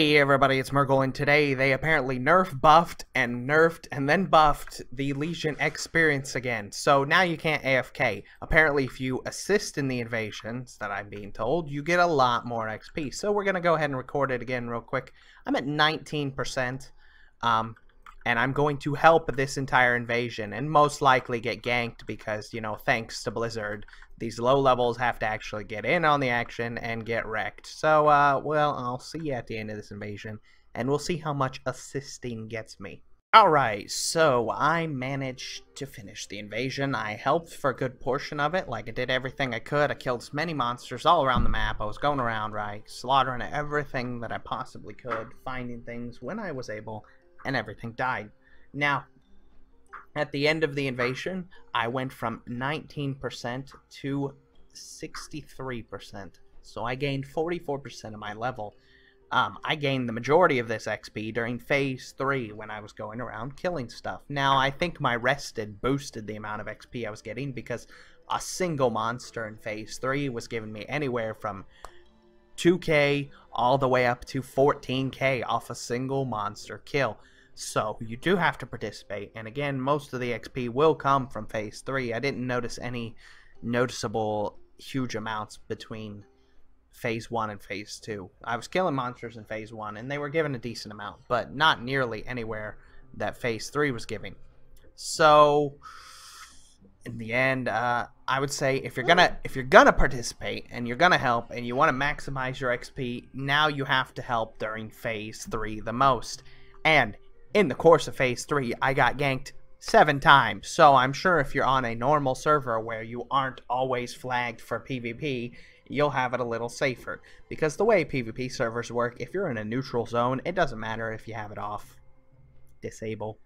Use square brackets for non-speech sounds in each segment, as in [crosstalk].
Hey everybody, it's Mergle, and today they apparently nerf buffed and nerfed and then buffed the Legion experience again. So now you can't AFK. Apparently if you assist in the invasions, that I'm being told, you get a lot more XP. So we're going to go ahead and record it again real quick. I'm at 19%, um, and I'm going to help this entire invasion and most likely get ganked because, you know, thanks to Blizzard, these low levels have to actually get in on the action and get wrecked. So, uh, well, I'll see you at the end of this invasion, and we'll see how much assisting gets me. Alright, so I managed to finish the invasion. I helped for a good portion of it. Like, I did everything I could. I killed as many monsters all around the map. I was going around, right, slaughtering everything that I possibly could, finding things when I was able, and everything died. Now, at the end of the invasion, I went from 19% to 63%. So I gained 44% of my level. Um, I gained the majority of this XP during Phase 3 when I was going around killing stuff. Now, I think my rested boosted the amount of XP I was getting because a single monster in Phase 3 was giving me anywhere from 2k all the way up to 14k off a single monster kill. So you do have to participate. And again, most of the XP will come from phase three. I didn't notice any noticeable huge amounts between phase one and phase two. I was killing monsters in phase one and they were given a decent amount, but not nearly anywhere that phase three was giving. So in the end, uh, I would say if you're gonna if you're gonna participate and you're gonna help and you want to maximize your XP, now you have to help during phase three the most. And in the course of phase 3, I got ganked seven times. So I'm sure if you're on a normal server where you aren't always flagged for PvP, you'll have it a little safer. Because the way PvP servers work, if you're in a neutral zone, it doesn't matter if you have it off. Disable.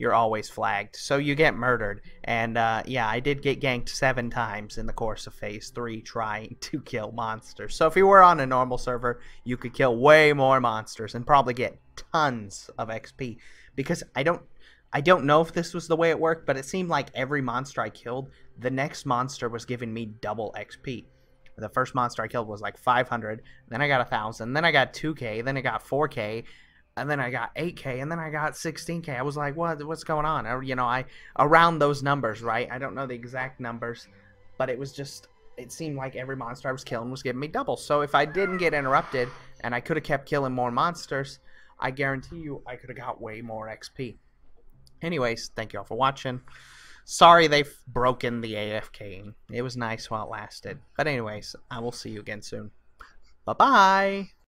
You're always flagged. So you get murdered. And uh, yeah, I did get ganked seven times in the course of Phase 3 trying [laughs] to kill monsters. So if you were on a normal server, you could kill way more monsters and probably get tons of XP because I don't I don't know if this was the way it worked, but it seemed like every monster I killed, the next monster was giving me double XP. The first monster I killed was like 500, then I got 1000, then I got 2k, then I got 4k, and then I got 8k, and then I got 16k. I was like, "What what's going on?" Or, you know, I around those numbers, right? I don't know the exact numbers, but it was just it seemed like every monster I was killing was giving me double. So if I didn't get interrupted and I could have kept killing more monsters, I guarantee you I could have got way more XP. Anyways, thank you all for watching. Sorry they've broken the AFK. It was nice while it lasted. But anyways, I will see you again soon. Bye-bye!